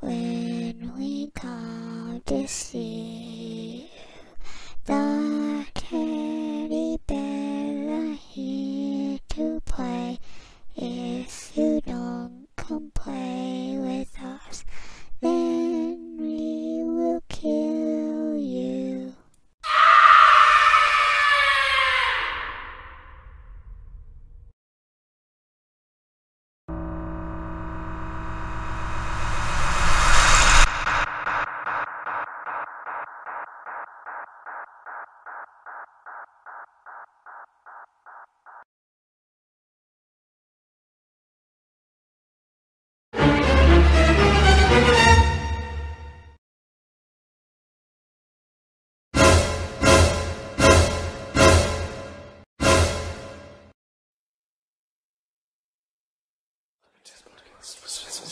when we come to see